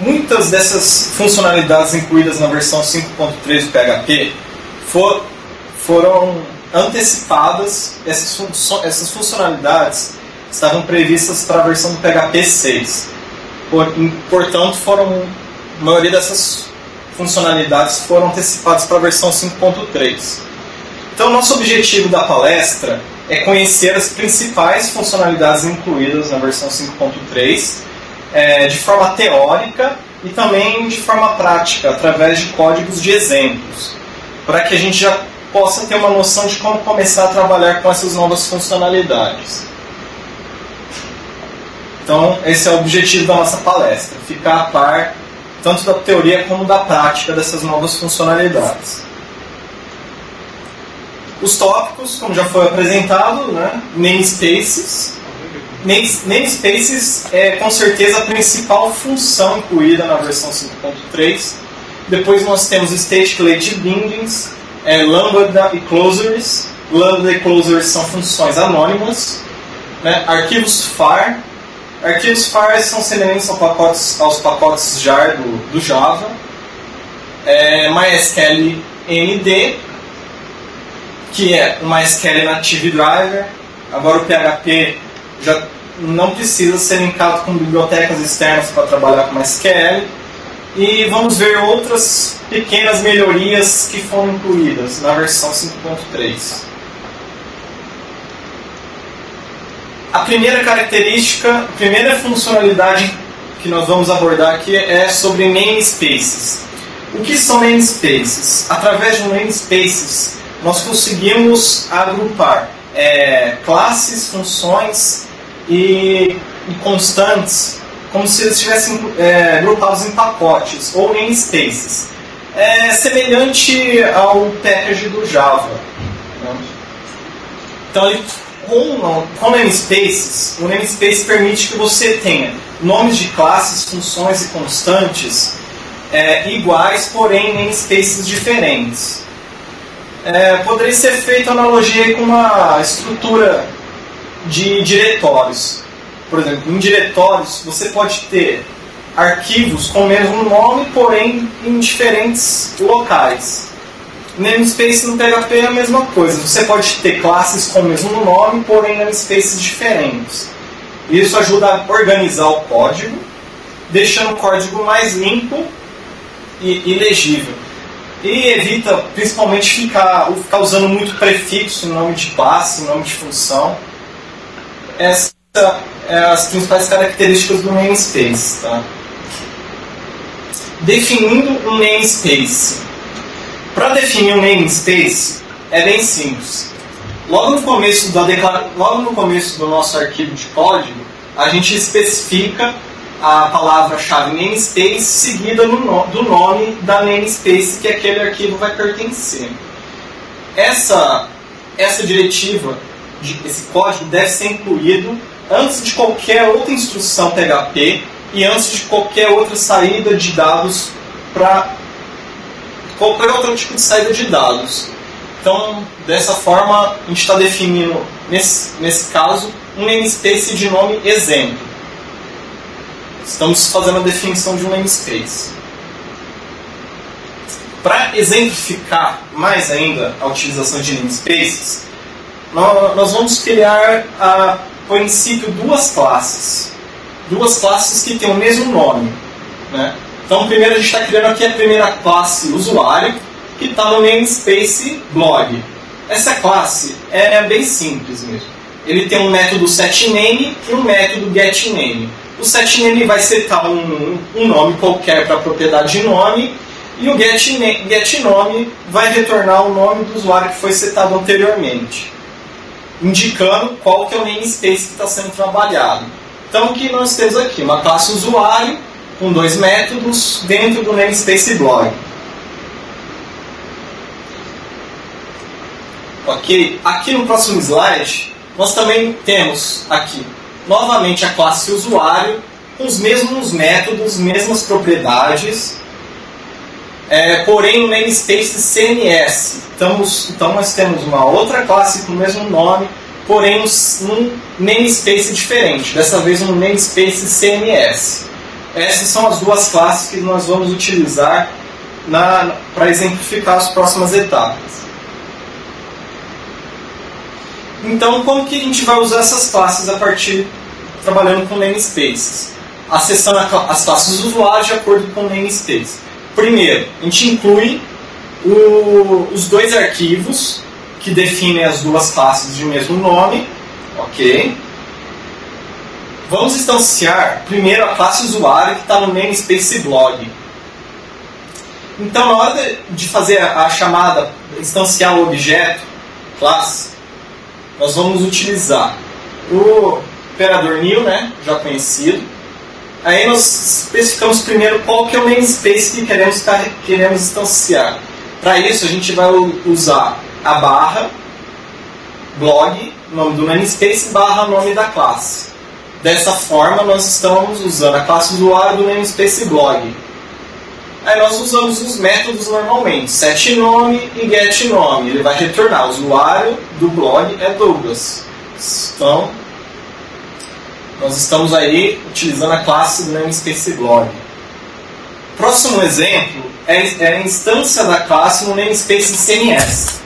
muitas dessas funcionalidades incluídas na versão 5.3 do PHP for, foram antecipadas, essas, essas funcionalidades estavam previstas para a versão do PHP 6. Por, portanto, foram, a maioria dessas funcionalidades foram antecipadas para a versão 5.3. Então, nosso objetivo da palestra é conhecer as principais funcionalidades incluídas na versão 5.3 é, de forma teórica e também de forma prática, através de códigos de exemplos, para que a gente já possa ter uma noção de como começar a trabalhar com essas novas funcionalidades. Então, esse é o objetivo da nossa palestra, ficar a par tanto da teoria como da prática dessas novas funcionalidades. Os tópicos, como já foi apresentado, né? namespaces, Namespaces é com certeza a principal função incluída na versão 5.3. Depois nós temos Static Late Bindings, é, Lambda e Closures. Lambda e Closures são funções anônimas. Né? Arquivos FAR. Arquivos FAR são semelhantes aos pacotes, aos pacotes JAR do, do Java. É, MySQL ND, que é o MySQL Native Driver. Agora o PHP já não precisa ser linkado com bibliotecas externas para trabalhar com SQL. E vamos ver outras pequenas melhorias que foram incluídas na versão 5.3. A primeira característica, a primeira funcionalidade que nós vamos abordar aqui é sobre namespaces. O que são namespaces? Através de namespaces, nós conseguimos agrupar é, classes, funções e, e constantes, como se eles estivessem é, grupados em pacotes ou namespaces. É semelhante ao package do Java. Né? Então, ele, com, com namespaces, o namespace permite que você tenha nomes de classes, funções e constantes é, iguais, porém namespaces diferentes. É, poderia ser feita analogia com uma estrutura de diretórios. Por exemplo, em diretórios você pode ter arquivos com o mesmo nome, porém em diferentes locais. Namespace no PHP é a mesma coisa. Você pode ter classes com o mesmo nome, porém namespaces diferentes. Isso ajuda a organizar o código, deixando o código mais limpo e, e legível. E evita principalmente ficar, ficar usando muito prefixo em nome de classe, em nome de função essa é as principais características do namespace. Tá? Definindo um namespace. Para definir um namespace é bem simples. Logo no começo da declara... logo no começo do nosso arquivo de código, a gente especifica a palavra-chave namespace seguida no... do nome da namespace que aquele arquivo vai pertencer. Essa essa diretiva esse código deve ser incluído antes de qualquer outra instrução PHP e antes de qualquer outra saída de dados para qualquer outro tipo de saída de dados. Então, dessa forma, a gente está definindo, nesse, nesse caso, um namespace de nome exemplo. Estamos fazendo a definição de um namespace. Para exemplificar mais ainda a utilização de namespaces, nós vamos criar a princípio duas classes. Duas classes que têm o mesmo nome. Né? Então, primeiro a gente está criando aqui a primeira classe usuário, que está no namespace blog. Essa classe é, é bem simples mesmo. Ele tem um método setName e um método getName. O setName vai setar um, um nome qualquer para a propriedade de nome e o getNome vai retornar o nome do usuário que foi setado anteriormente indicando qual que é o namespace que está sendo trabalhado. Então, o que nós temos aqui? Uma classe usuário com dois métodos dentro do namespace blog. Ok? Aqui no próximo slide, nós também temos aqui, novamente, a classe usuário com os mesmos métodos, mesmas propriedades, é, porém no namespace CNS. Então, então nós temos uma outra classe com o mesmo nome, porém num namespace diferente, dessa vez um namespace CNS. essas são as duas classes que nós vamos utilizar para exemplificar as próximas etapas. Então, como que a gente vai usar essas classes a partir trabalhando com namespaces? Acessando as classes do usuário de acordo com o namespace. Primeiro, a gente inclui o, os dois arquivos que definem as duas classes de mesmo nome, ok? Vamos instanciar primeiro a classe usuário que está no namespace blog. Então, na hora de fazer a chamada, instanciar o objeto, classe, nós vamos utilizar o operador new, né, já conhecido. Aí nós especificamos primeiro qual que é o namespace que queremos, queremos instanciar. Para isso, a gente vai usar a barra blog, nome do namespace, barra nome da classe. Dessa forma, nós estamos usando a classe usuário do namespace blog. Aí nós usamos os métodos normalmente, setNome e getNome. Ele vai retornar. O usuário do blog é Douglas. Então, nós estamos aí utilizando a classe do namespace blog. Próximo exemplo é, é a instância da classe no namespace CMS.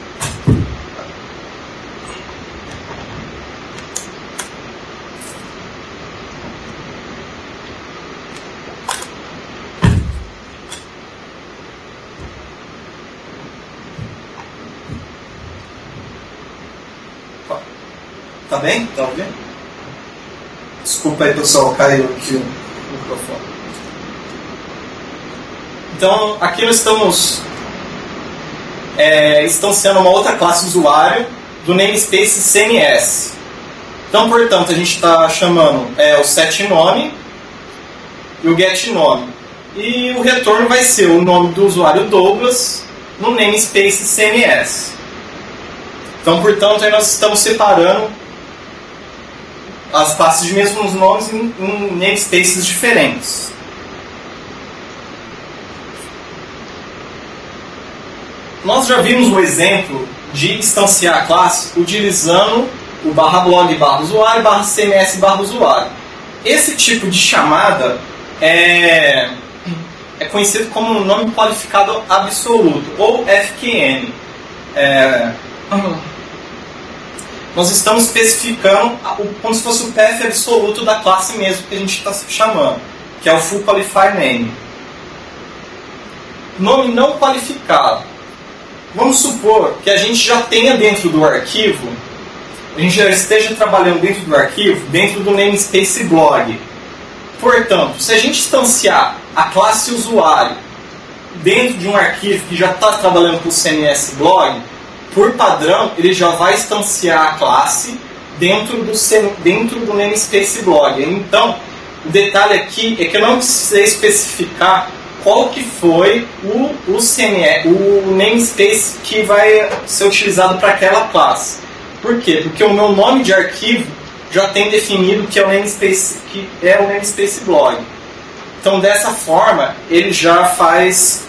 Tá bem? Tá ouvindo? Desculpa aí, pessoal, caiu aqui o microfone. Então, aqui nós estamos é, instanciando uma outra classe usuário do namespace CMS. Então, portanto, a gente está chamando é, o setNome e o getNome. E o retorno vai ser o nome do usuário Douglas no namespace CMS. Então, portanto, aí nós estamos separando as classes de mesmos nomes em, em namespaces diferentes. Nós já vimos o exemplo de instanciar a classe utilizando o barra blog barra usuário barra cms barra usuário. Esse tipo de chamada é, é conhecido como nome qualificado absoluto, ou FQN. É, nós estamos especificando como se fosse o path absoluto da classe mesmo que a gente está chamando, que é o Full Qualifier Name. Nome não qualificado. Vamos supor que a gente já tenha dentro do arquivo, a gente já esteja trabalhando dentro do arquivo, dentro do namespace blog. Portanto, se a gente instanciar a classe usuário dentro de um arquivo que já está trabalhando com o CMS blog, por padrão, ele já vai instanciar a classe dentro do, dentro do namespace blog. Então, o detalhe aqui é que eu não precisei especificar qual que foi o, o, CME, o namespace que vai ser utilizado para aquela classe. Por quê? Porque o meu nome de arquivo já tem definido que é o namespace, que é o namespace blog. Então, dessa forma, ele já faz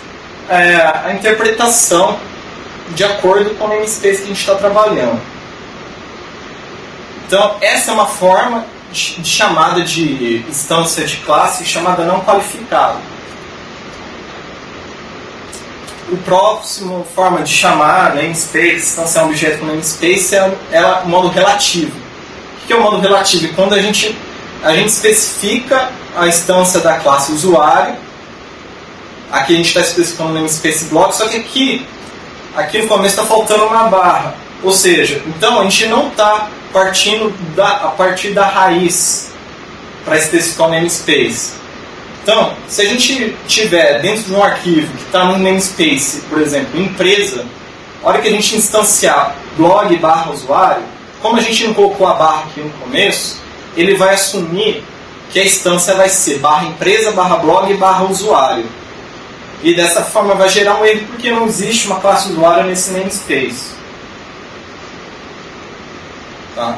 é, a interpretação de acordo com o namespace que a gente está trabalhando. Então, essa é uma forma de chamada de instância de classe chamada não qualificada. O próximo forma de chamar namespace, instanciar um objeto com namespace, é, é o modo relativo. O que é o modo relativo? É quando a gente, a gente especifica a instância da classe usuário, aqui a gente está especificando o namespace block, só que aqui aqui no começo está faltando uma barra. Ou seja, então a gente não está partindo da, a partir da raiz para especificar o namespace. Então, se a gente tiver dentro de um arquivo que está no namespace, por exemplo, empresa, a hora que a gente instanciar blog barra usuário, como a gente não colocou a barra aqui no começo, ele vai assumir que a instância vai ser barra empresa, barra blog, barra usuário. E dessa forma vai gerar um erro porque não existe uma classe usuário nesse namespace. Tá?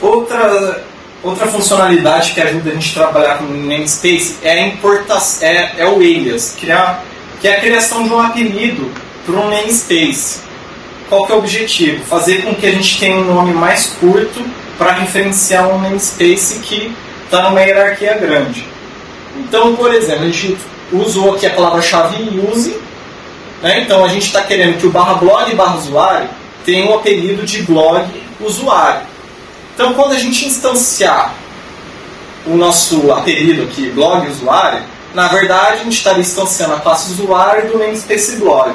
Outra, outra funcionalidade que ajuda a gente a trabalhar com namespace é, a importação, é, é o alias, criar, que é a criação de um apelido para um namespace. Qual que é o objetivo? Fazer com que a gente tenha um nome mais curto para referenciar um namespace que está numa hierarquia grande. Então, por exemplo, a gente usou aqui a palavra-chave use, né? então a gente está querendo que o barra blog barra usuário tenha o apelido de blog usuário. Então, quando a gente instanciar o nosso apelido aqui, blog usuário, na verdade a gente estaria instanciando a classe usuário do namespace blog.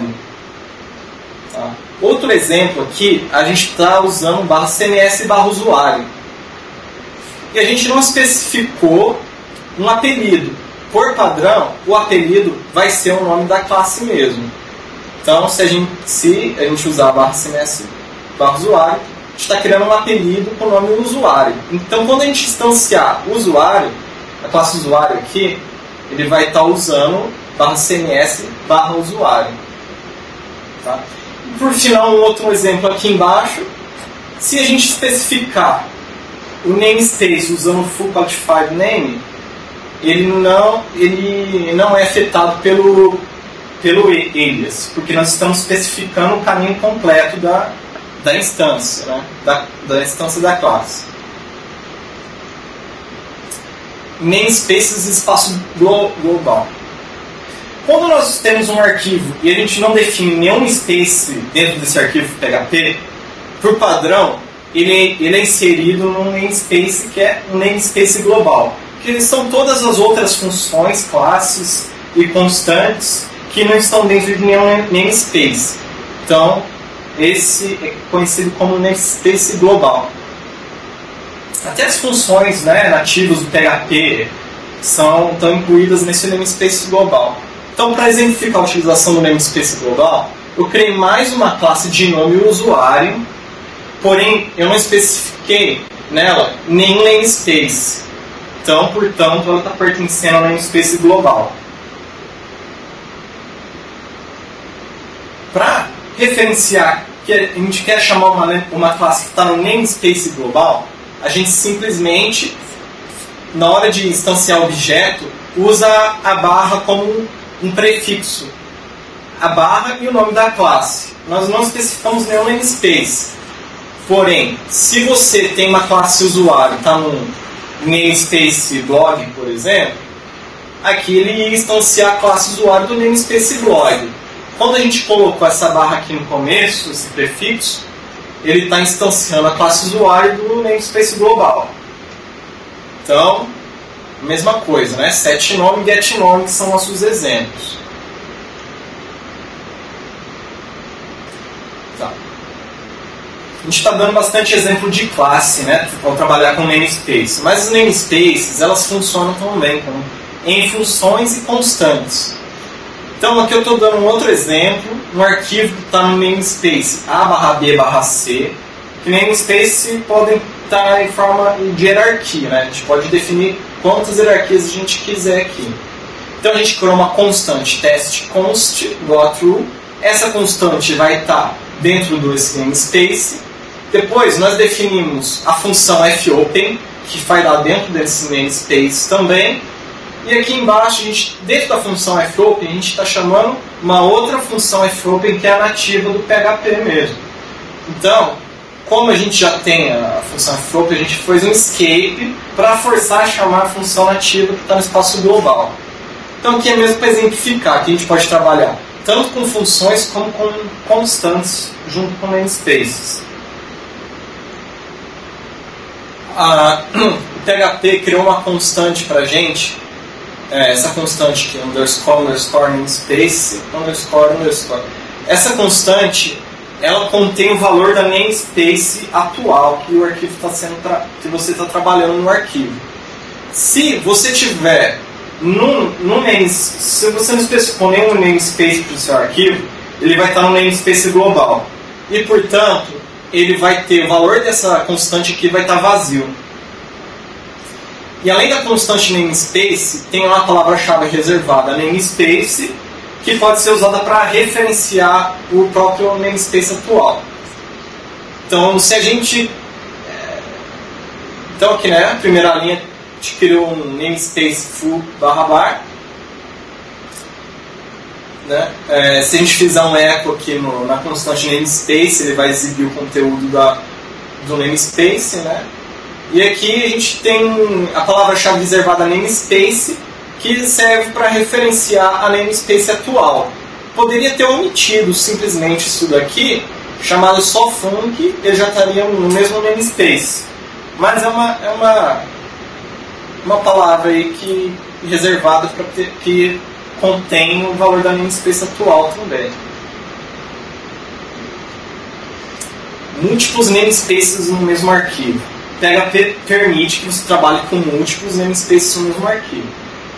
Tá? Outro exemplo aqui, a gente está usando barra CMS barra usuário. E a gente não especificou um apelido. Por padrão, o apelido vai ser o nome da classe mesmo. Então, se a gente, se a gente usar barra CMS barra usuário, a gente está criando um apelido com o nome do usuário. Então, quando a gente instanciar o usuário, a classe usuário aqui, ele vai estar tá usando barra CMS barra usuário. Tá? por final, um outro exemplo aqui embaixo. Se a gente especificar o namespace usando o full qualified name, ele não, ele não é afetado pelo, pelo alias, porque nós estamos especificando o caminho completo da, da instância, né? da, da instância da classe. Namespaces espaço global. Quando nós temos um arquivo e a gente não define nenhum space dentro desse arquivo PHP, por padrão, ele, ele é inserido num namespace que é um namespace global, que são todas as outras funções, classes e constantes que não estão dentro de nenhum namespace. Então, esse é conhecido como namespace global. Até as funções né, nativas do PHP são, estão incluídas nesse namespace global. Então, para exemplificar a utilização do namespace global, eu criei mais uma classe de nome usuário, porém eu não especifiquei nela nenhum namespace. Então, portanto, ela está pertencendo ao namespace global. Para referenciar que a gente quer chamar uma, uma classe que está no namespace global, a gente simplesmente, na hora de instanciar o objeto, usa a barra como um prefixo, a barra e o nome da classe. Nós não especificamos nenhum namespace. Porém, se você tem uma classe usuário, está no namespace blog, por exemplo, aqui ele ia instanciar a classe usuário do namespace blog. Quando a gente colocou essa barra aqui no começo, esse prefixo, ele está instanciando a classe usuário do namespace global. Então, mesma coisa, né? Set nome e get nome que são nossos exemplos. A gente está dando bastante exemplo de classe, né? Para trabalhar com namespace. Mas os namespaces, elas funcionam também com, em funções e constantes. Então aqui eu estou dando um outro exemplo, um arquivo que está no namespace A barra B barra C, que namespace podem estar em forma de hierarquia, né? A gente pode definir quantas hierarquias a gente quiser aqui. Então a gente criou uma constante test const go through. Essa constante vai estar dentro do namespace. Depois nós definimos a função fopen, que vai dar dentro desse namespace também. E aqui embaixo, a gente, dentro da função fopen, a gente está chamando uma outra função fopen que é a nativa do PHP mesmo. Então, como a gente já tem a função FOP, a gente fez um escape para forçar a chamar a função nativa que está no espaço global. Então aqui é mesmo para exemplificar que a gente pode trabalhar tanto com funções como com constantes junto com namespaces. A, o PHP criou uma constante para gente, é, essa constante que é underscore, underscore, namespace, underscore, underscore. Essa constante ela contém o valor da namespace atual que o arquivo está sendo que você está trabalhando no arquivo. Se você tiver num namespace, se você não especificou nenhum namespace para o seu arquivo, ele vai estar no namespace global. E portanto, ele vai ter o valor dessa constante aqui vai estar vazio. E além da constante namespace, tem uma palavra-chave reservada namespace que pode ser usada para referenciar o próprio namespace atual. Então, se a gente. É, então, aqui, né, a primeira linha, a gente criou um namespace full barra bar. Né? É, se a gente fizer um eco aqui no, na constante namespace, ele vai exibir o conteúdo da, do namespace. Né? E aqui a gente tem a palavra-chave reservada namespace que serve para referenciar a namespace atual. Poderia ter omitido simplesmente isso daqui, chamado só func, ele já estaria no mesmo namespace. Mas é uma, é uma, uma palavra aí que reservada para que contém o valor da namespace atual também. Múltiplos namespaces no mesmo arquivo. PHP permite que você trabalhe com múltiplos namespaces no mesmo arquivo.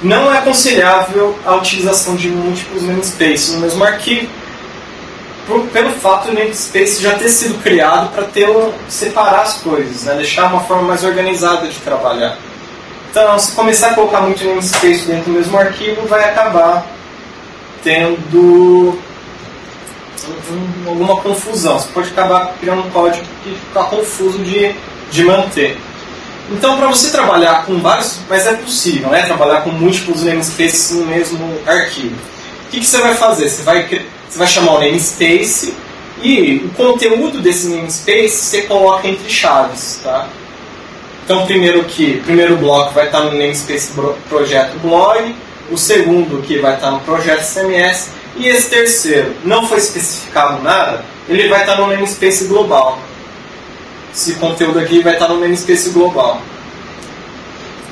Não é aconselhável a utilização de múltiplos namespaces no mesmo arquivo, pelo fato do namespace já ter sido criado para ter separar as coisas, né? deixar uma forma mais organizada de trabalhar. Então, se começar a colocar muito namespace dentro do mesmo arquivo, vai acabar tendo alguma confusão. Você pode acabar criando um código que fica confuso de, de manter. Então, para você trabalhar com vários, mas é possível, né? Trabalhar com múltiplos namespaces no mesmo arquivo. O que, que você vai fazer? Você vai, você vai chamar o namespace e o conteúdo desse namespace você coloca entre chaves, tá? Então, primeiro que primeiro bloco vai estar no namespace projeto blog, o segundo que vai estar no projeto CMS e esse terceiro não foi especificado nada, ele vai estar no namespace global. Esse conteúdo aqui vai estar no namespace global.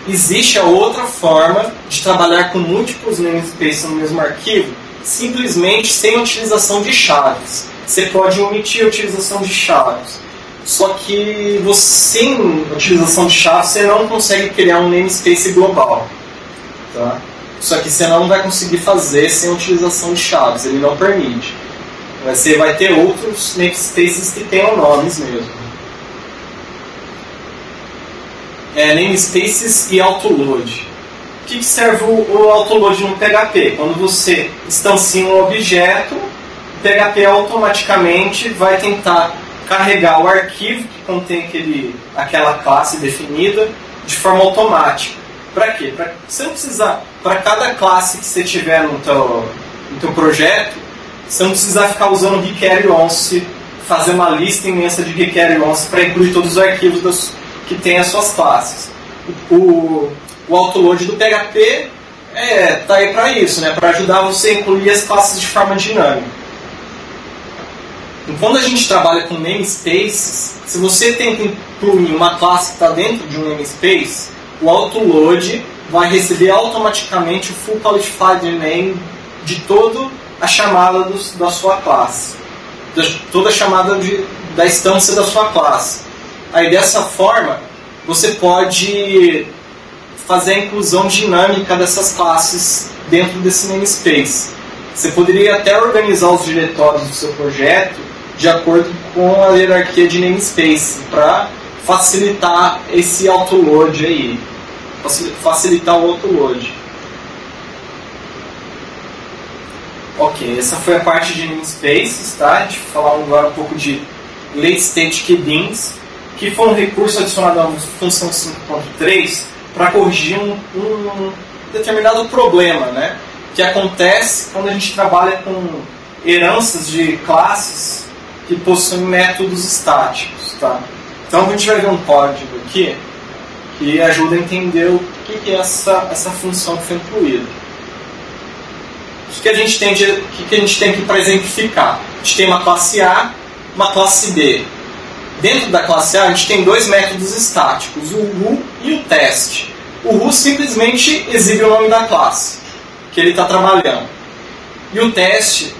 Existe a outra forma de trabalhar com múltiplos namespaces no mesmo arquivo, simplesmente sem utilização de chaves. Você pode omitir a utilização de chaves. Só que você, sem utilização de chaves, você não consegue criar um namespace global. Tá? Só que você não vai conseguir fazer sem utilização de chaves, ele não permite. Você vai ter outros namespaces que tenham nomes mesmo. É, namespaces e autoload. O que serve o autoload no PHP? Quando você instancia um objeto, o PHP automaticamente vai tentar carregar o arquivo que contém aquele, aquela classe definida de forma automática. Para quê? Para você não para cada classe que você tiver no teu, no teu projeto, você não precisar ficar usando require once, fazer uma lista imensa de require once para incluir todos os arquivos das, que tem as suas classes. O, o autoload do PHP é, tá aí para isso, né? para ajudar você a incluir as classes de forma dinâmica. Quando a gente trabalha com namespaces, se você tenta incluir uma classe que está dentro de um namespace, o autoload vai receber automaticamente o full qualified name de toda a chamada da sua classe, de toda a chamada de, da instância da sua classe. Aí dessa forma você pode fazer a inclusão dinâmica dessas classes dentro desse namespace. Você poderia até organizar os diretórios do seu projeto de acordo com a hierarquia de namespace para facilitar esse autoload aí, facilitar o autoload. Ok, essa foi a parte de namespaces, tá? A gente falar agora um pouco de late state keybinds, que foi um recurso adicionado à função 5.3 para corrigir um, um, determinado problema, né? Que acontece quando a gente trabalha com heranças de classes que possuem métodos estáticos, tá? Então a gente vai ver um código aqui que ajuda a entender o que é essa, essa função que foi incluída. O que a gente tem, de, que a gente tem aqui para exemplificar? A gente tem uma classe A, uma classe B. Dentro da classe A, a gente tem dois métodos estáticos, o who e o test. O who simplesmente exibe o nome da classe que ele está trabalhando. E o teste,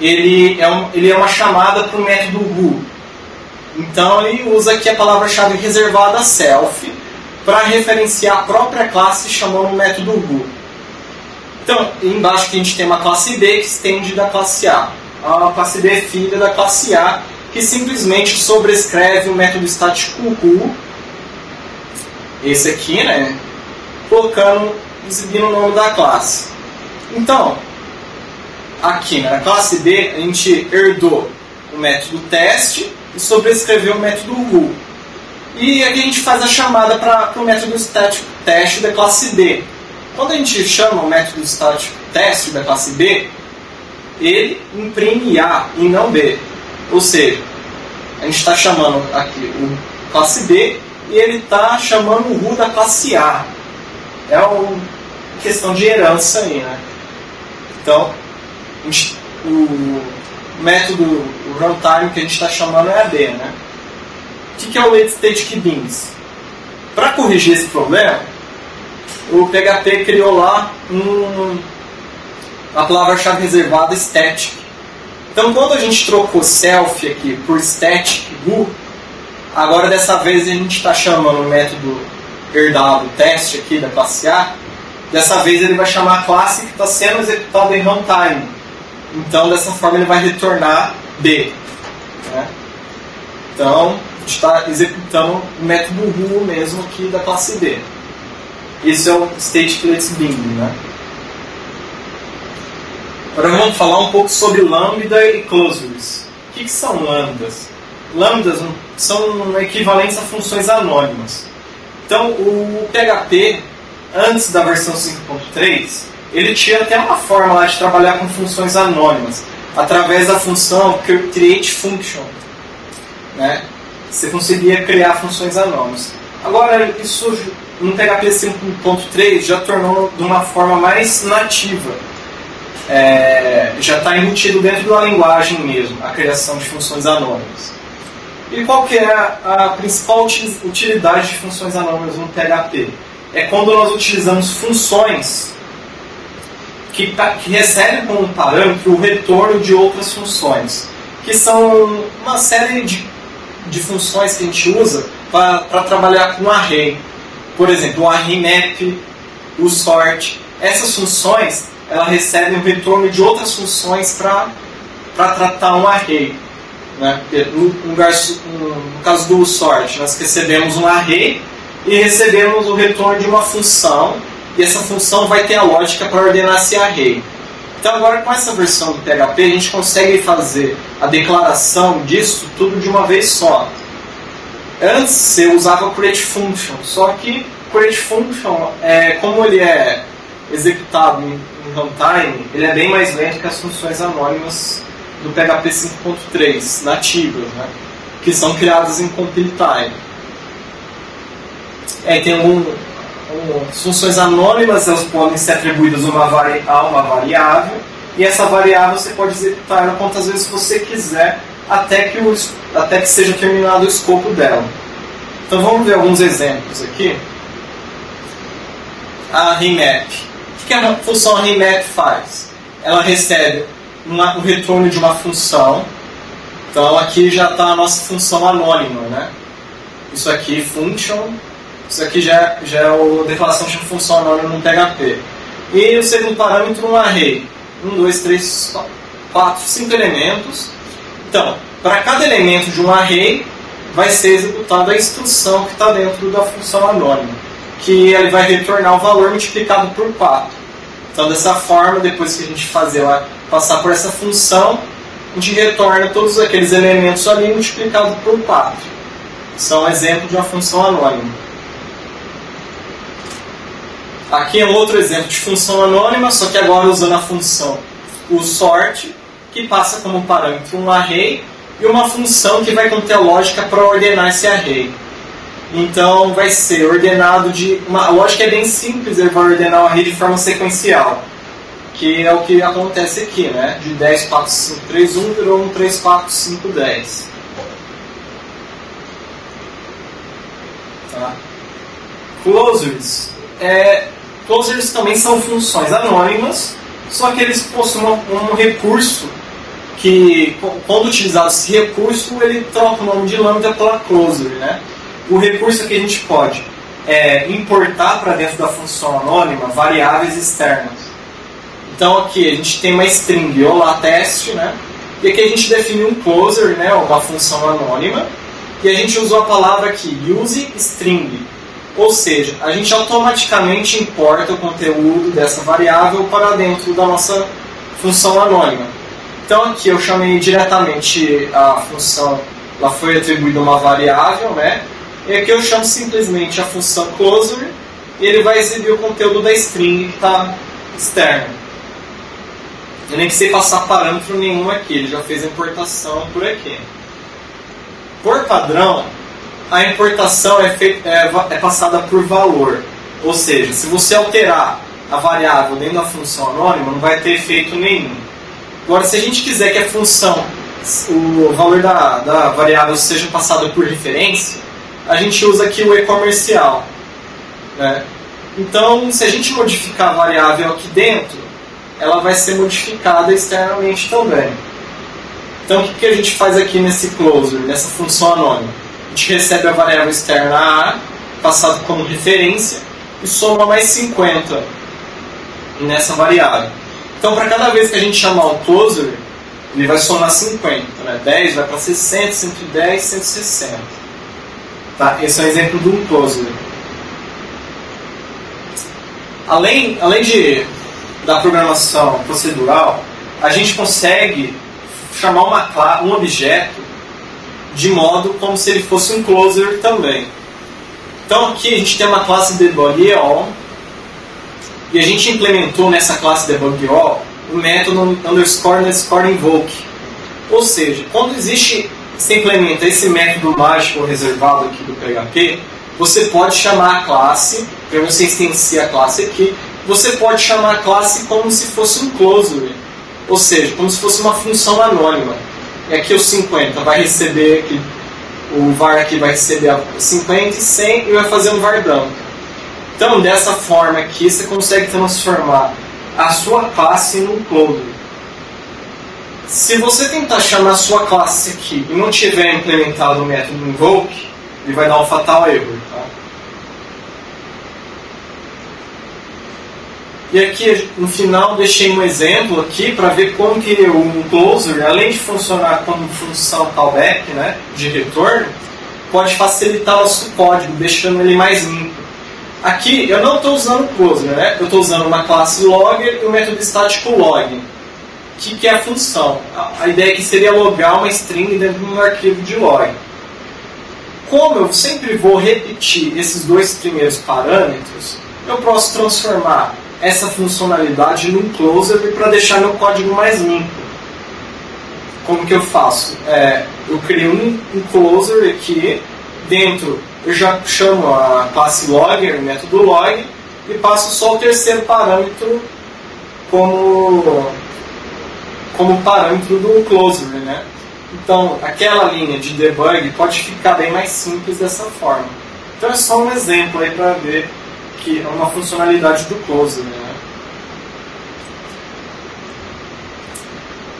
ele é, um, ele é uma chamada para o método who. Então ele usa aqui a palavra-chave reservada self para referenciar a própria classe chamando o método who. Então, embaixo aqui a gente tem uma classe B que estende da classe A. A classe B é filha da classe A, que simplesmente sobrescreve o método estático who, esse aqui, né, colocando, exibindo o nome da classe. Então, aqui né, na classe B, a gente herdou o método teste e sobrescreveu o método who. E aqui a gente faz a chamada para o método estático teste da classe B. Quando a gente chama o método estático teste da classe B, ele imprime A e não B. Ou seja, a gente está chamando aqui o classe B e ele está chamando o who da classe A. É um questão de herança aí, né? Então, o método, o runtime que a gente está chamando é AD, né? O que é o late state key beans? Para corrigir esse problema, o PHP criou lá um, a palavra-chave reservada static. Então, quando a gente trocou self aqui por static bool, agora dessa vez a gente está chamando o método herdado teste aqui da classe A, dessa vez ele vai chamar a classe que está sendo executada em runtime. Então, dessa forma, ele vai retornar B. Né? Então, a gente está executando o método RU mesmo aqui da classe D. Esse é o stateless bingo. Né? Agora vamos falar um pouco sobre lambda e closures. O que, que são lambdas? Lambdas são equivalentes a funções anônimas. Então, o PHP, antes da versão 5.3, ele tinha até uma forma lá de trabalhar com funções anônimas, através da função create function. Né? Você conseguia criar funções anônimas. Agora, isso no PHP 5.3 já tornou de uma forma mais nativa. É, já está embutido dentro da linguagem mesmo, a criação de funções anônimas. E qual que é a, principal utilidade de funções anônimas no PHP? É quando nós utilizamos funções que, que recebem como parâmetro o retorno de outras funções, que são uma série de, de funções que a gente usa para trabalhar com array. Por exemplo, o array map, o sort. Essas funções ela recebem o retorno de outras funções para tratar um array. Né? No, no, caso do sort, nós recebemos um array e recebemos o retorno de uma função e essa função vai ter a lógica para ordenar esse array. Então agora com essa versão do PHP a gente consegue fazer a declaração disso tudo de uma vez só. Antes você usava create function, só que create function, é, como ele é executado em, em runtime, ele é bem mais lento que as funções anônimas do PHP 5.3 nativas, né? que são criadas em compile time. É, tem um, funções anônimas elas podem ser atribuídas uma a uma variável e essa variável você pode executar ela quantas vezes você quiser até que, o, até que seja terminado o escopo dela. Então vamos ver alguns exemplos aqui. A remap. O que a função remap faz? Ela recebe uma, o retorno de uma função. Então aqui já está a nossa função anônima, né? Isso aqui, function, isso aqui já, já é a declaração de função anônima no PHP. E o segundo parâmetro, um array. Um, dois, três, quatro, cinco elementos. Então, para cada elemento de um array, vai ser executada a instrução que está dentro da função anônima, que ele vai retornar o valor multiplicado por 4. Então, dessa forma, depois que a gente fazer passar por essa função, a gente retorna todos aqueles elementos ali multiplicado por 4. São exemplo de uma função anônima. Aqui é outro exemplo de função anônima, só que agora usando a função o sort, que passa como parâmetro um array e uma função que vai conter a lógica para ordenar esse array. Então vai ser ordenado de. Uma, a lógica é bem simples, ele vai ordenar o array de forma sequencial. Que é o que acontece aqui, né? De 10, 4, 5, 3, 1 virou um 3, 4, 5, 10. Tá? Closures é Closers também são funções anônimas, só que eles possuem um, recurso que, quando utilizado esse recurso, ele troca o nome de lambda pela closer. Né? O recurso que a gente pode é importar para dentro da função anônima variáveis externas. Então aqui a gente tem uma string olá teste, né? e aqui a gente define um closer, né? uma função anônima, e a gente usou a palavra aqui, use string ou seja, a gente automaticamente importa o conteúdo dessa variável para dentro da nossa função anônima. Então aqui eu chamei diretamente a função, ela foi atribuída uma variável, né? E aqui eu chamo simplesmente a função closer e ele vai exibir o conteúdo da string que está externo. Eu nem precisei passar parâmetro nenhum aqui, ele já fez a importação por aqui. Por padrão, a importação é, feita, é, é passada por valor. Ou seja, se você alterar a variável dentro da função anônima, não vai ter efeito nenhum. Agora, se a gente quiser que a função, o valor da, da variável seja passado por referência, a gente usa aqui o e-comercial. Né? Então, se a gente modificar a variável aqui dentro, ela vai ser modificada externamente também. Então, o que, que a gente faz aqui nesse closer, nessa função anônima? A gente recebe a variável externa A, passado como referência, e soma mais 50 nessa variável. Então, para cada vez que a gente chamar o closer, ele vai somar 50. Né? 10 vai para 60, 110, 160. Tá? Esse é um exemplo de um closer. Além, além de, da programação procedural, a gente consegue chamar uma, um objeto de modo como se ele fosse um closer também. Então aqui a gente tem uma classe debug all e a gente implementou nessa classe debug all o método underscore underscore invoke. Ou seja, quando existe, você implementa esse método mágico reservado aqui do PHP, você pode chamar a classe, para você extensir a classe aqui, você pode chamar a classe como se fosse um closer, ou seja, como se fosse uma função anônima. E aqui o 50 vai receber, aqui, o var aqui vai receber 50 e 100 e vai fazer um var branco. Então, dessa forma aqui, você consegue transformar a sua classe num closer. Se você tentar chamar a sua classe aqui e não tiver implementado o método invoke, ele vai dar um fatal erro. Tá? E aqui no final deixei um exemplo aqui para ver como que um closer, além de funcionar como função callback, né, de retorno, pode facilitar o nosso código, deixando ele mais limpo. Aqui eu não estou usando closer, né? eu estou usando uma classe logger e o método estático log. O que, que é a função? A ideia aqui seria logar uma string dentro de um arquivo de log. Como eu sempre vou repetir esses dois primeiros parâmetros, eu posso transformar essa funcionalidade num closer para deixar meu código mais limpo. Como que eu faço? É, eu crio um, um closer aqui, dentro eu já chamo a classe logger, método log, e passo só o terceiro parâmetro como, como parâmetro do closer. Né? Então, aquela linha de debug pode ficar bem mais simples dessa forma. Então é só um exemplo aí para ver que é uma funcionalidade do closer. Né?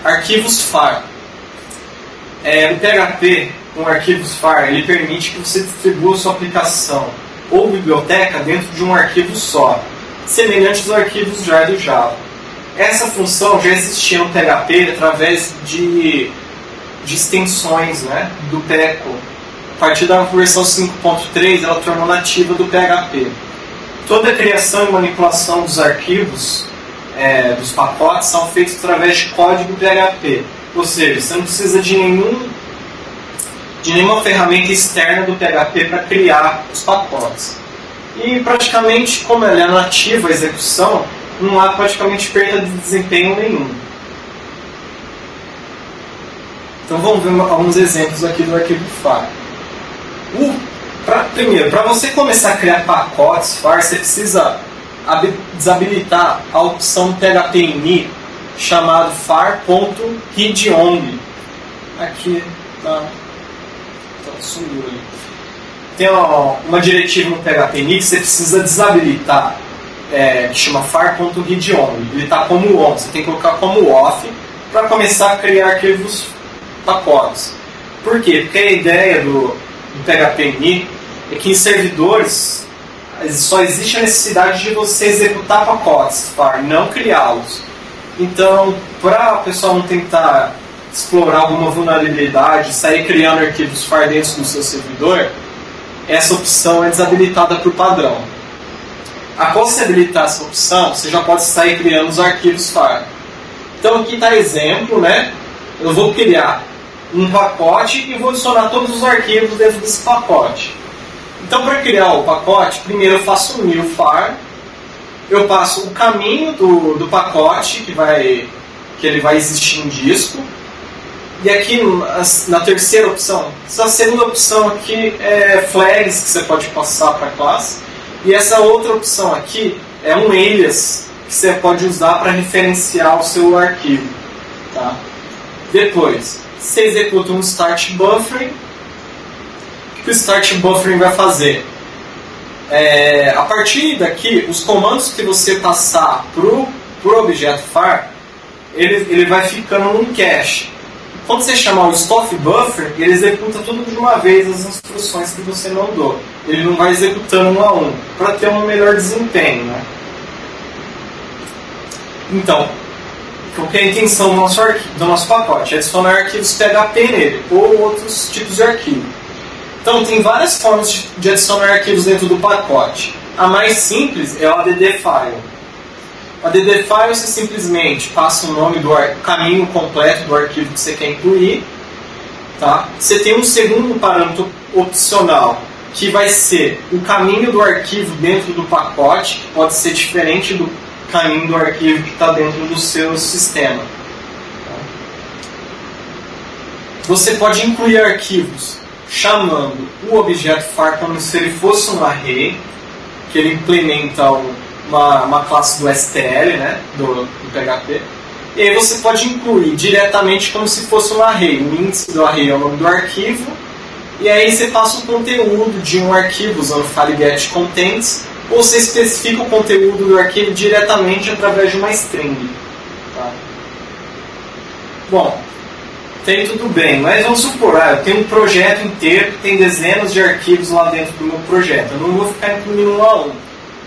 Arquivos FAR. É, o PHP com arquivos FAR ele permite que você distribua sua aplicação ou biblioteca dentro de um arquivo só, semelhante aos arquivos já do Java. Essa função já existia no PHP através de, de extensões né, do PECO. A partir da versão 5.3 ela tornou nativa do PHP toda a criação e manipulação dos arquivos, é, dos pacotes, são feitos através de código PHP. Ou seja, você não precisa de nenhum de nenhuma ferramenta externa do PHP para criar os pacotes. E praticamente, como ela é nativa a execução, não há praticamente perda de desempenho nenhum. Então vamos ver alguns exemplos aqui do arquivo FAR. Pra, primeiro, para você começar a criar pacotes FAR, você precisa desabilitar a opção PHPNI chamado far.readonly. Aqui tá, tá sumiu ali. Tem uma, uma diretiva no PHPNI que você precisa desabilitar, é, que chama far.readonly. Ele está como on, você tem que colocar como off para começar a criar arquivos pacotes. Por quê? Porque a ideia do do PHPNI é que em servidores só existe a necessidade de você executar pacotes FAR, não criá-los. Então, para o pessoal não tentar explorar alguma vulnerabilidade, sair criando arquivos FAR dentro do seu servidor, essa opção é desabilitada por padrão. Após você habilitar essa opção, você já pode sair criando os arquivos FAR. Então aqui está exemplo, né? Eu vou criar um pacote e vou adicionar todos os arquivos dentro desse pacote. Então, para criar o pacote, primeiro eu faço um new far, eu passo o caminho do, do pacote que, vai, que ele vai existir em disco, e aqui na terceira opção, essa segunda opção aqui é flags que você pode passar para a classe, e essa outra opção aqui é um alias que você pode usar para referenciar o seu arquivo. Tá? Depois, você executa um start buffering. O que o start buffering vai fazer? É, a partir daqui, os comandos que você passar para o objeto far, ele, ele vai ficando num cache. Quando você chamar o stop buffer, ele executa tudo de uma vez as instruções que você mandou. Ele não vai executando um a um, para ter um melhor desempenho. Né? Então, qual que é a intenção do nosso, do nosso pacote? Adicionar arquivos PHP nele, ou outros tipos de arquivo. Então, tem várias formas de adicionar arquivos dentro do pacote. A mais simples é o add file. O add file você simplesmente passa o nome do caminho completo do arquivo que você quer incluir. Tá? Você tem um segundo parâmetro opcional, que vai ser o caminho do arquivo dentro do pacote, que pode ser diferente do caminho do arquivo que está dentro do seu sistema. Você pode incluir arquivos chamando o objeto far como se ele fosse um array, que ele implementa uma, uma classe do STL, né, do, do PHP. E aí você pode incluir diretamente como se fosse um array. O índice do array é o nome do arquivo, e aí você passa o conteúdo de um arquivo usando get contents ou você especifica o conteúdo do arquivo diretamente através de uma string. Tá? Bom, tem tudo bem, mas vamos supor, ah, eu tenho um projeto inteiro que tem dezenas de arquivos lá dentro do meu projeto. Eu não vou ficar incluindo um a um.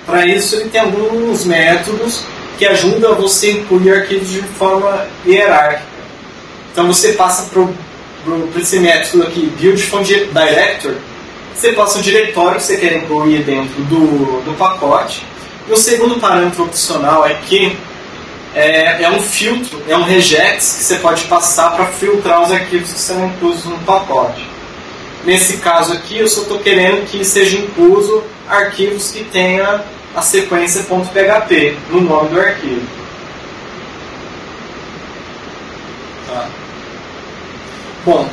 Para isso, ele tem alguns métodos que ajudam você a incluir arquivos de forma hierárquica. Então, você passa para esse método aqui, build from director, você passa o diretório que você quer incluir dentro do, do pacote. E o segundo parâmetro opcional é que é, é um filtro, é um regex que você pode passar para filtrar os arquivos que são inclusos no pacote. Nesse caso aqui, eu só estou querendo que seja incluso arquivos que tenha a sequência .php no nome do arquivo. Tá. Bom,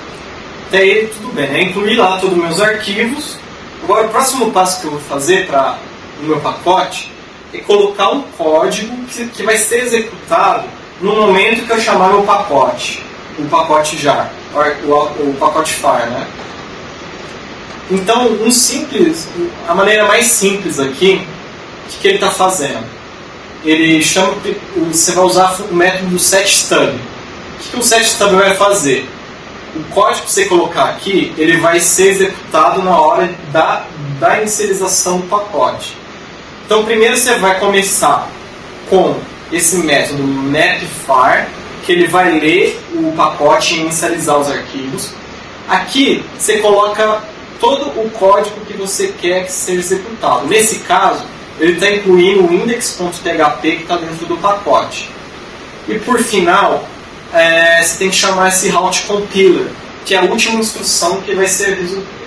até aí tudo bem, né? Incluir lá todos os meus arquivos. Agora, o próximo passo que eu vou fazer para o meu pacote é colocar um código que, que vai ser executado no momento que eu chamar meu pacote, o pacote jar, o, o, o pacote far, né? Então, um simples, a maneira mais simples aqui, o que, que ele está fazendo? Ele chama, você vai usar o método setStub. O que, que o setStub vai fazer? O código que você colocar aqui, ele vai ser executado na hora da, da inicialização do pacote. Então, primeiro você vai começar com esse método mapFar, que ele vai ler o pacote e inicializar os arquivos. Aqui, você coloca todo o código que você quer que seja executado. Nesse caso, ele está incluindo o index.php que está dentro do pacote. E por final, é, você tem que chamar esse route compiler, que é a última instrução que vai ser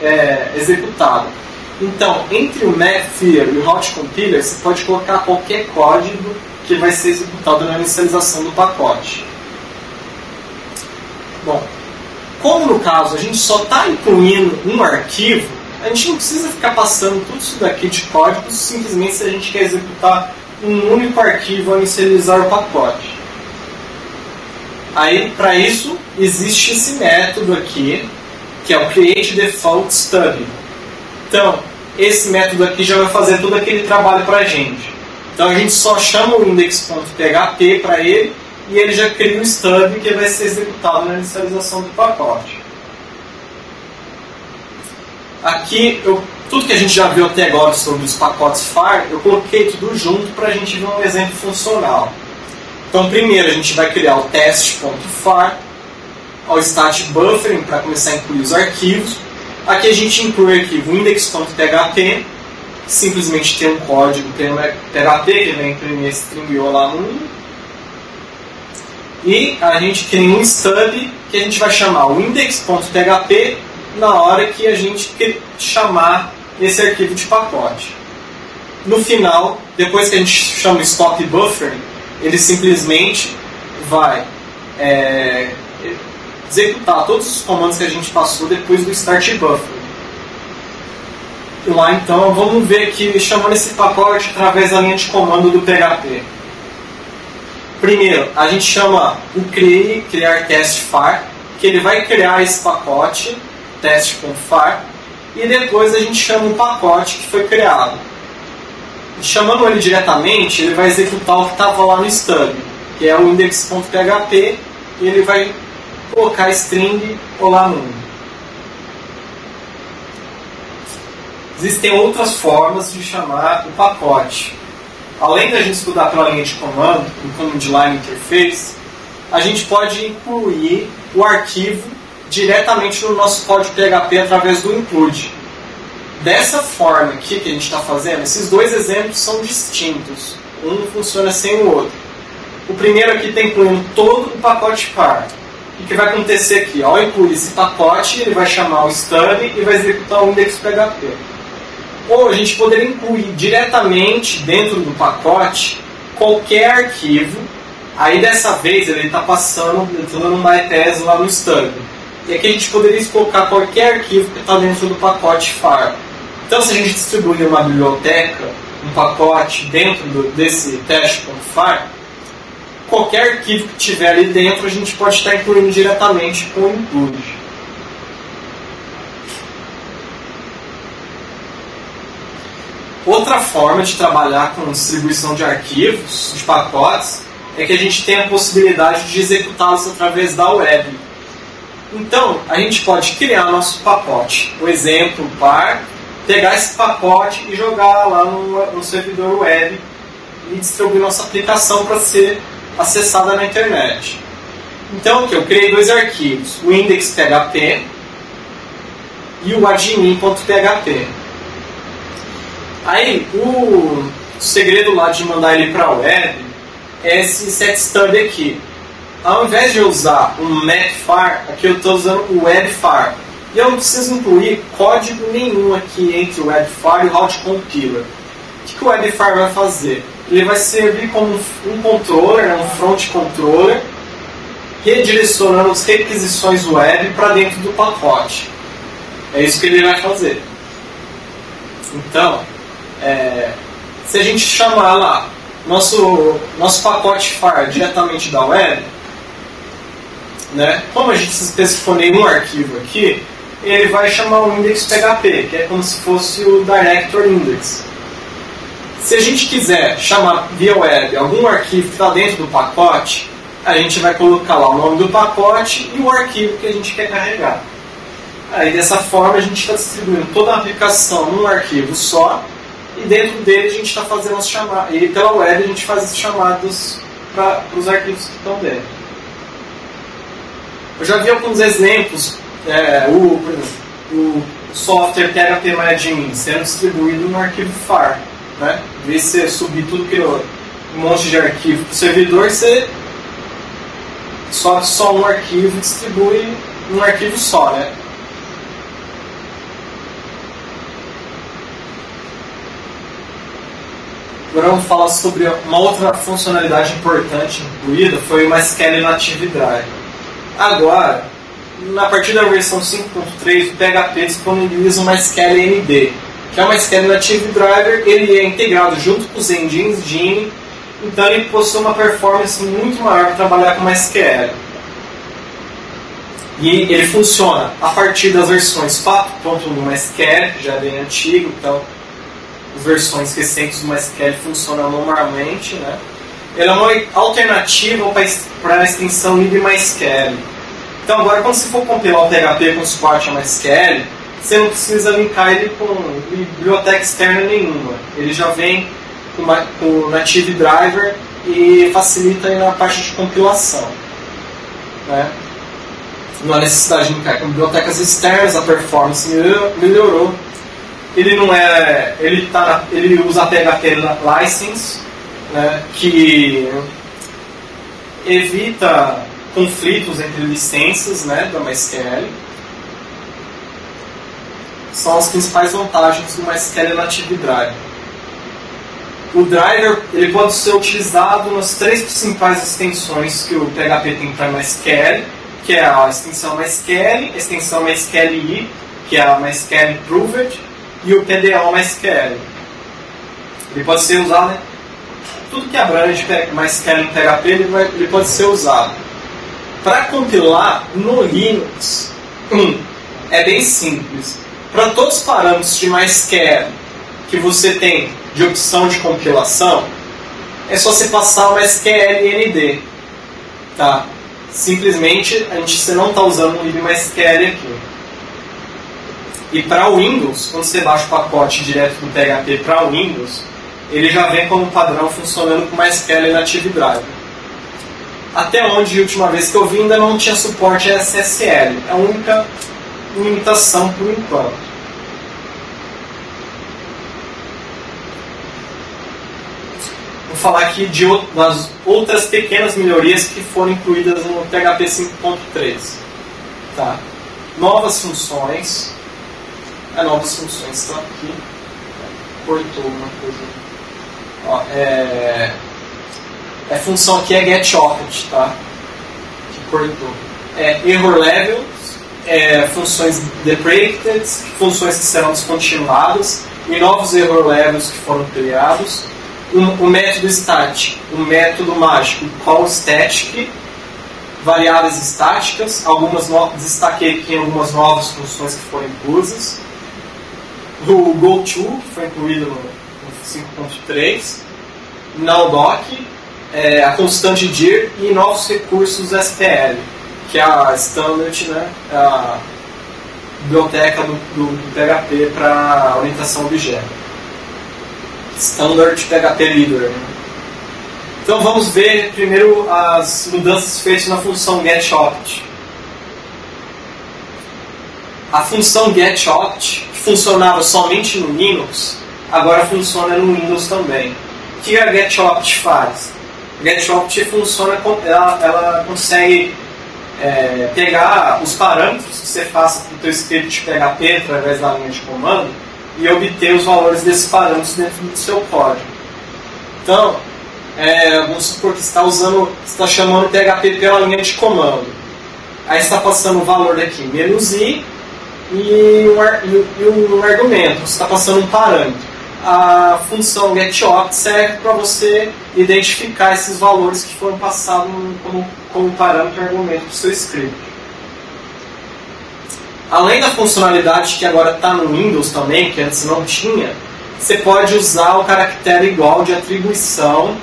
é, executada. Então, entre o Mapfear e o route compiler, você pode colocar qualquer código que vai ser executado na inicialização do pacote. Bom, como no caso a gente só está incluindo um arquivo, a gente não precisa ficar passando tudo isso daqui de código simplesmente se a gente quer executar um único arquivo ao inicializar o pacote. Aí, para isso, existe esse método aqui, que é o create default. Então, esse método aqui já vai fazer todo aquele trabalho para a gente. Então, a gente só chama o index.php para ele e ele já cria o stub que vai ser executado na inicialização do pacote. Aqui, eu, tudo que a gente já viu até agora sobre os pacotes FAR, eu coloquei tudo junto para a gente ver um exemplo funcional. Então, primeiro a gente vai criar o test.far, ao stat buffering para começar a incluir os arquivos. Aqui a gente inclui o arquivo index.php, simplesmente tem um código tem um PHP que vai imprimir esse string lá no e a gente cria um stub que a gente vai chamar o index.php na hora que a gente chamar esse arquivo de pacote. No final, depois que a gente chama o stop buffering, ele simplesmente vai é, executar todos os comandos que a gente passou depois do start buffer. lá então, vamos ver aqui chamando esse pacote através da linha de comando do PHP. Primeiro, a gente chama o create, criar test far, que ele vai criar esse pacote, test.far, e depois a gente chama o pacote que foi criado. Chamando ele diretamente, ele vai executar o que estava lá no stub, que é o index.php, e ele vai colocar string olá mundo. Existem outras formas de chamar o pacote. Além da gente estudar pela linha de comando, o Command Line Interface, a gente pode incluir o arquivo diretamente no nosso código PHP através do include. Dessa forma aqui que a gente está fazendo, esses dois exemplos são distintos. Um funciona sem o outro. O primeiro aqui está incluindo todo o pacote par. O que vai acontecer aqui? Ao incluir esse pacote, ele vai chamar o stub e vai executar o index PHP. Ou a gente poderia incluir diretamente dentro do pacote qualquer arquivo. Aí dessa vez ele está passando, dando um bypass lá no stub. E aqui a gente poderia colocar qualquer arquivo que está dentro do pacote FAR. Então se a gente distribuir uma biblioteca, um pacote dentro do, desse teste.far, qualquer arquivo que tiver ali dentro a gente pode estar incluindo diretamente com o include. Outra forma de trabalhar com distribuição de arquivos, de pacotes, é que a gente tem a possibilidade de executá-los através da web. Então, a gente pode criar nosso pacote, o exemplo par, pegar esse pacote e jogar lá no, no servidor web e distribuir nossa aplicação para ser acessada na internet. Então, eu criei dois arquivos, o index.php e o admin.php. Aí, o segredo lá de mandar ele para a web é esse setstub aqui. Ao invés de usar um mapfar, aqui eu estou usando o webfar. E eu não preciso incluir código nenhum aqui entre o webfar e o route compiler. O que, que o webfar vai fazer? Ele vai servir como um controller, né, um front controller, redirecionando as requisições web para dentro do pacote. É isso que ele vai fazer. Então, é, se a gente chamar lá nosso, nosso pacote FAR diretamente da web, né, como a gente especificou nenhum arquivo aqui, ele vai chamar o index PHP, que é como se fosse o director index. Se a gente quiser chamar via web algum arquivo que está dentro do pacote, a gente vai colocar lá o nome do pacote e o arquivo que a gente quer carregar. Aí dessa forma a gente está distribuindo toda a aplicação num arquivo só e dentro dele a gente está fazendo as chamadas. E pela web a gente faz as chamadas para os arquivos que estão dentro. Eu já vi alguns exemplos, é, o, o software PHP MyAdmin sendo distribuído no arquivo FAR. Né? Em vez de você subir tudo que um monte de arquivo para o servidor, você sobe só um arquivo distribui um arquivo só. Né? Agora vamos falar sobre uma outra funcionalidade importante incluída, foi o MySQL Native Driver. Agora, a partir da versão 5.3, o PHP disponibiliza o MySQL ND, que é o MySQL Native Driver, ele é integrado junto com os engines Gene, então ele possui uma performance muito maior para trabalhar com MySQL. E ele funciona a partir das versões 4.1 do MySQL, que já é bem antigo, então as versões recentes do MySQL funcionam normalmente, né? Ele é uma alternativa para a extensão libmysql. Então agora quando você for compilar o PHP com suporte a MySQL, você não precisa linkar ele com biblioteca externa nenhuma. Ele já vem com, o Native Driver e facilita na parte de compilação. Né? Não há necessidade de linkar com bibliotecas externas, a performance melhorou ele não é. Ele, tá, ele usa PHP License, né, que evita conflitos entre licenças né, da MySQL. São as principais vantagens do MySQL Native Driver. O driver ele pode ser utilizado nas três principais extensões que o PHP tem para MySQL, que é a extensão MySQL, a extensão MySQLi, que é a MySQL Improved, e o PDO MySQL. Ele pode ser usado, né? tudo que abrange MySQL no PHP, ele, vai, ele pode ser usado. Para compilar no Linux, um, é bem simples. Para todos os parâmetros de MySQL que você tem de opção de compilação, é só você passar o MySQL ND. Tá? Simplesmente a gente, você não está usando o libmysql aqui. E para Windows, quando você baixa o pacote direto do PHP para Windows, ele já vem como padrão funcionando com MySQL Native Driver. Até onde, a última vez que eu vi, ainda não tinha suporte a SSL. É a única limitação por enquanto. Vou falar aqui de das outras pequenas melhorias que foram incluídas no PHP 5.3. Tá? Novas funções. É, novas funções estão aqui. Cortou uma coisa. Ó, é, é função aqui é getOffset, tá? Que cortou. É, error levels, é, funções deprecated, funções que serão descontinuadas, e novos error levels que foram criados. Um, o método static, o método mágico call static, variáveis estáticas, algumas no... destaquei aqui algumas novas funções que foram inclusas. O goto, que foi incluído no 5.3, Nowdoc, é, a constante dir e novos recursos SPL, que é a standard, né, a biblioteca do, do, do PHP para orientação objeto. Standard PHP Leader. Né? Então vamos ver primeiro as mudanças feitas na função getOpt. A função getOpt, que funcionava somente no Linux, agora funciona no Windows também. O que a GetOpt faz? A GetOpt funciona, ela, ela consegue é, pegar os parâmetros que você faça para o seu script PHP através da linha de comando e obter os valores desses parâmetros dentro do seu código. Então, é, vamos supor que você está usando, está chamando PHP pela linha de comando. Aí está passando o valor daqui, menos i, e um, e um argumento, você está passando um parâmetro a função getOpt serve para você identificar esses valores que foram passados como, como parâmetro argumento para o seu script. Além da funcionalidade que agora está no Windows também, que antes não tinha, você pode usar o caractere igual de atribuição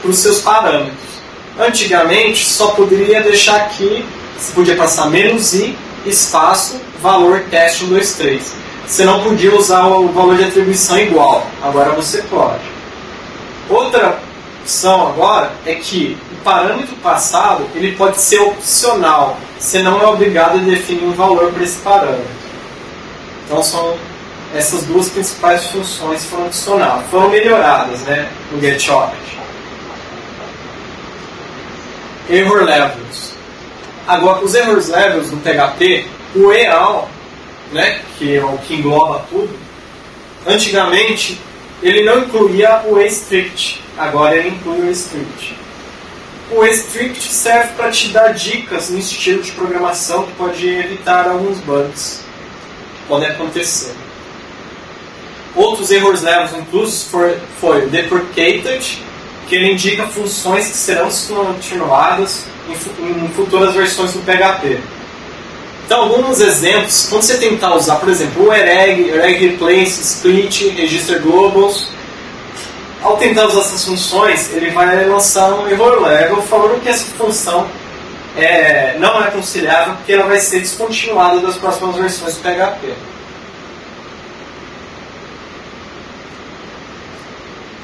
para os seus parâmetros. Antigamente, só poderia deixar aqui, você podia passar menos i, espaço, valor teste 123 você não podia usar o valor de atribuição igual. Agora você pode. Outra opção agora é que o parâmetro passado ele pode ser opcional. Você não é obrigado a definir um valor para esse parâmetro. Então são essas duas principais funções foram adicionadas. Foram melhoradas né, no GetObject. Error levels. Agora, os error levels do PHP, o EAL né, que é o que engloba tudo, antigamente ele não incluía o strict, agora ele inclui o strict. O strict serve para te dar dicas no estilo de programação que pode evitar alguns bugs que podem acontecer. Outros erros leves inclusos foi, foi deprecated, que ele indica funções que serão descontinuadas em futuras versões do PHP. Alguns exemplos, quando você tentar usar, por exemplo, o ereg, ereg replace, split, register globals, ao tentar usar essas funções, ele vai lançar um error level falando que essa função é, não é conciliável porque ela vai ser descontinuada das próximas versões do PHP.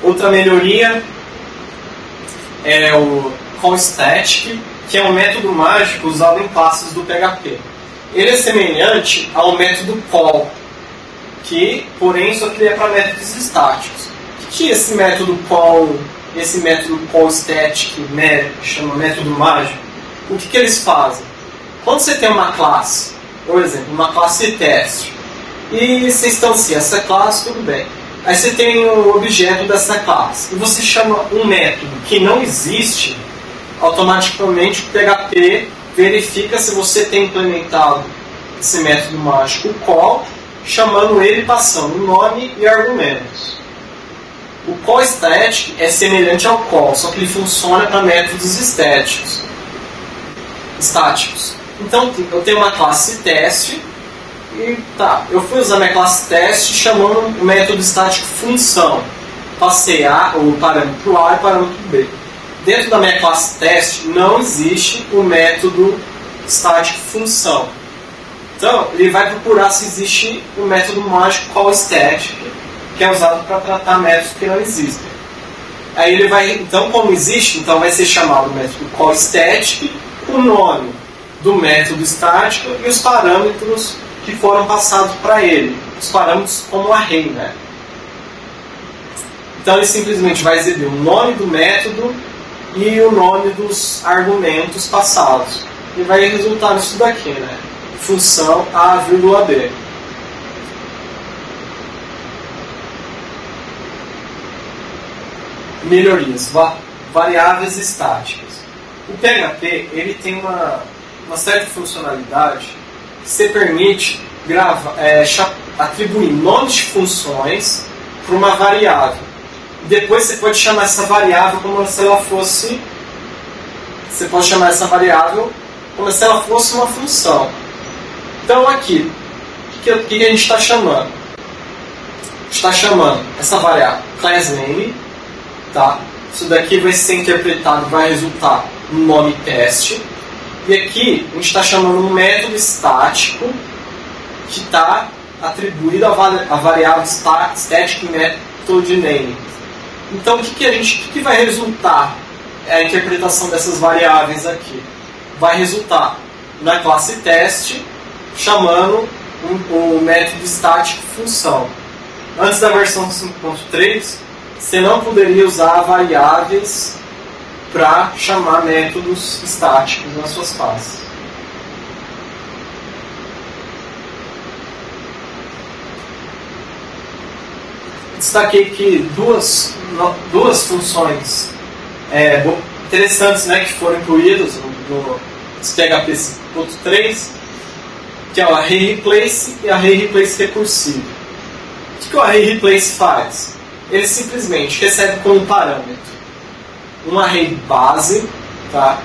Outra melhoria é o callStatic, que é um método mágico usado em classes do PHP ele é semelhante ao método call, que, porém, só cria para métodos estáticos. O que esse método call, esse método call static, né, chama método mágico, o que, que eles fazem? Quando você tem uma classe, por exemplo, uma classe teste, e você instancia essa classe, tudo bem. Aí você tem o objeto dessa classe, e você chama um método que não existe, automaticamente o PHP verifica se você tem implementado esse método mágico call chamando ele passando nome e argumentos. O call static é semelhante ao call, só que ele funciona para métodos estéticos, estáticos. Então eu tenho uma classe teste e tá, eu fui usar minha classe teste chamando o método estático função. Passei A, o parâmetro A e o parâmetro B. Dentro da minha classe teste não existe o método estático função. Então ele vai procurar se existe o método mágico call static, que é usado para tratar métodos que não existem. Aí ele vai, então como existe, então vai ser chamado o método call static, o nome do método estático e os parâmetros que foram passados para ele. Os parâmetros como array, né? Então ele simplesmente vai exibir o nome do método e o nome dos argumentos passados. E vai resultar nisso daqui, né? Função A, vírgula B. Melhorias. Va variáveis estáticas. O PHP ele tem uma, uma certa funcionalidade você permite grava, é, atribuir nomes de funções para uma variável. Depois você pode chamar essa variável como se ela fosse. Você pode chamar essa variável como se ela fosse uma função. Então aqui, o que, que, a gente está chamando? Está chamando essa variável class name, tá? Isso daqui vai ser interpretado, vai resultar no nome teste. E aqui a gente está chamando um método estático que está atribuído à variável static method name. Então o que, que a gente, o que, que vai resultar a interpretação dessas variáveis aqui? Vai resultar na classe teste chamando o um, um método estático função. Antes da versão 5.3, você não poderia usar variáveis para chamar métodos estáticos nas suas classes. Destaquei aqui duas, duas funções é, interessantes né, que foram incluídas no, no PHP 5.3, que é o Array Replace e Array Replace Recursivo. O que o Array Replace faz? Ele simplesmente recebe como parâmetro um array base, tá?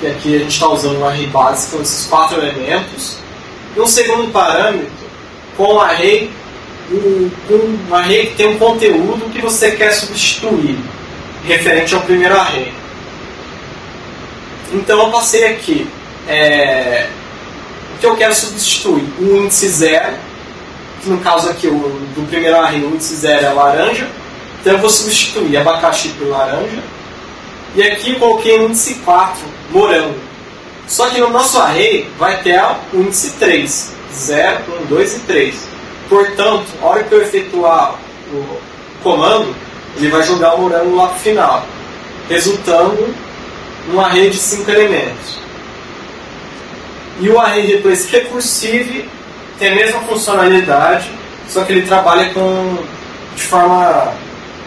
que aqui a gente está usando um array base com esses quatro elementos, e um segundo parâmetro com um array, um, array que tem um conteúdo que você quer substituir, referente ao primeiro array. Então eu passei aqui é, o que eu quero substituir, o índice zero, que no caso aqui o, do primeiro array o índice zero é laranja, então eu vou substituir abacaxi por laranja, e aqui eu coloquei o índice 4, morango. Só que no nosso array vai ter o índice 3. 0, 1, 2 e 3. Portanto, a hora que eu efetuar o comando, ele vai jogar o morango lá para o final, resultando num array de 5 elementos. E o array replace recursive tem a mesma funcionalidade, só que ele trabalha com, de forma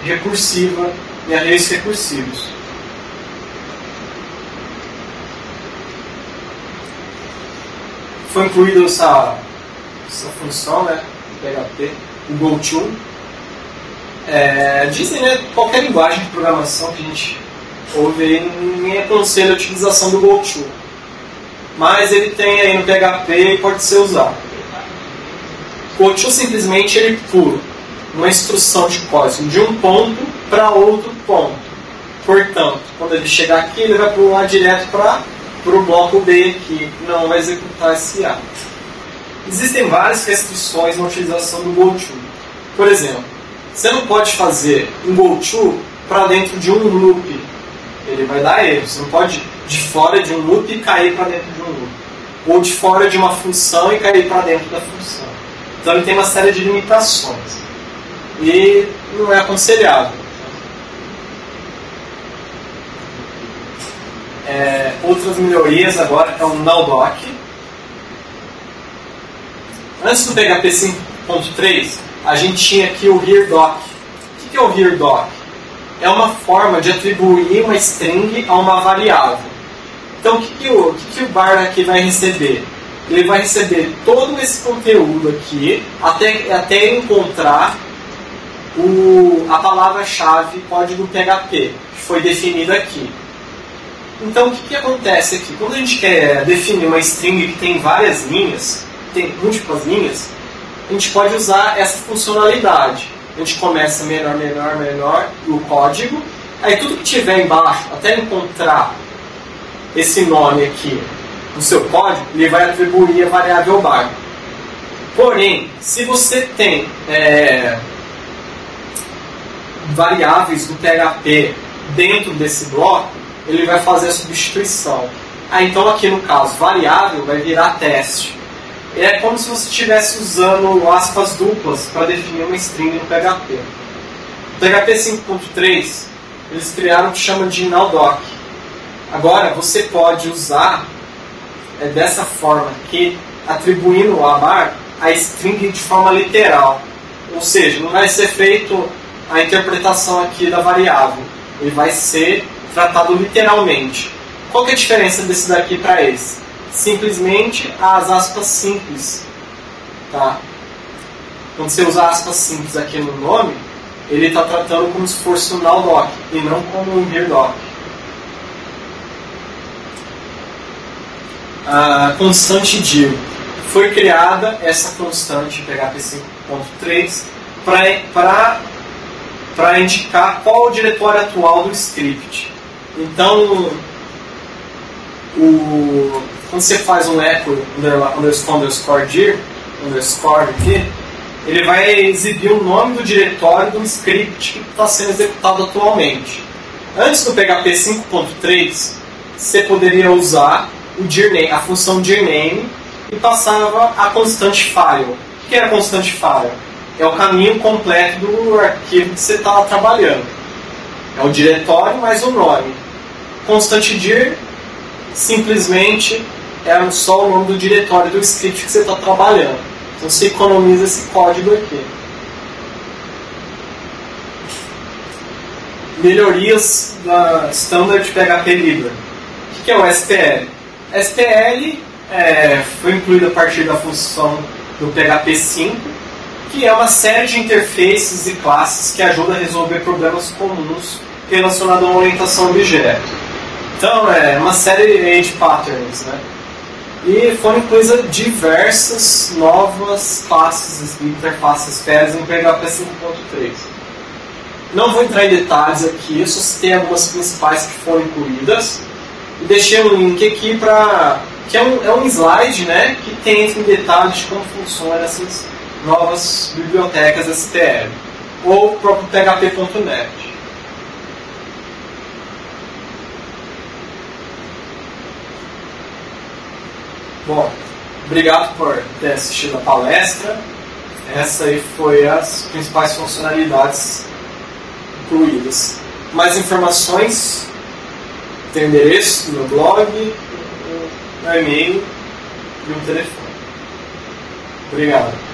recursiva em arrays recursivos. foi incluída essa, essa função, né, PHP, o GoTo. É, dizem, né, qualquer linguagem de programação que a gente ouve aí, ninguém aconselha a utilização do GoTo. Mas ele tem aí no PHP e pode ser usado. GoTo simplesmente ele pula uma instrução de código de um ponto para outro ponto. Portanto, quando ele chegar aqui, ele vai pular direto para para o bloco B, que não vai executar esse ato. Existem várias restrições na utilização do GoTo. Por exemplo, você não pode fazer um GoTo para dentro de um loop. Ele vai dar erro. Você não pode de fora de um loop e cair para dentro de um loop. Ou de fora de uma função e cair para dentro da função. Então ele tem uma série de limitações. E não é aconselhável. é, outras melhorias agora, é o Nowdoc. Antes do PHP 5.3, a gente tinha aqui o HereDoc. O que é o HereDoc? É uma forma de atribuir uma string a uma variável. Então, o que, que, o, que, que o bar aqui vai receber? ele vai receber todo esse conteúdo aqui até, até encontrar o, a palavra-chave código PHP, que foi definida aqui. Então, o que, que acontece aqui? Quando a gente quer definir uma string que tem várias linhas, tem múltiplas linhas, a gente pode usar essa funcionalidade. A gente começa menor, menor, menor o código, aí tudo que tiver embaixo, até encontrar esse nome aqui no seu código, ele vai atribuir a variável bar. Porém, se você tem é, variáveis do PHP dentro desse bloco, ele vai fazer a substituição. Ah, então aqui no caso, variável vai virar teste. É como se você estivesse usando aspas duplas para definir uma string no PHP. No PHP 5.3, eles criaram o que chama de nowdoc. Agora, você pode usar é, dessa forma que atribuindo a bar a string de forma literal. Ou seja, não vai ser feito a interpretação aqui da variável. Ele vai ser tratado literalmente. Qual é a diferença desse daqui para esse? Simplesmente as aspas simples. Tá? Quando você usa aspas simples aqui no nome, ele está tratando como se fosse um null doc e não como um here doc. A constante dir. Foi criada essa constante PHP 5.3 para indicar qual o diretório atual do script. Então, o, quando você faz um echo underscore underscore dir, underscore aqui, ele vai exibir o nome do diretório do script que está sendo executado atualmente. Antes do PHP 5.3, você poderia usar o a função dirname e passava a constante file. O que era a constante file? é o caminho completo do arquivo que você está trabalhando. É o diretório mais o nome. Constante dir simplesmente é só o nome do diretório do script que você está trabalhando. Então você economiza esse código aqui. Melhorias da Standard PHP Libra. O que é o SPL? SPL é, foi incluído a partir da função do PHP 5 que é uma série de interfaces e classes que ajudam a resolver problemas comuns relacionados uma orientação objeto. Então, é uma série de patterns, né? E foram incluídas diversas novas classes interfaces PES em PHP 5.3. Não vou entrar em detalhes aqui, só citei algumas principais que foram incluídas. E deixei um link aqui para que é um, é um slide né, que tem em detalhes de como funcionam essas novas bibliotecas STL ou o próprio php.net. Bom, obrigado por ter assistido a palestra. Essa aí foi as principais funcionalidades incluídas. Mais informações tem endereço meu blog, meu e-mail e um telefone. Obrigado.